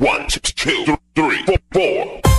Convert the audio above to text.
One, two, three, four, four.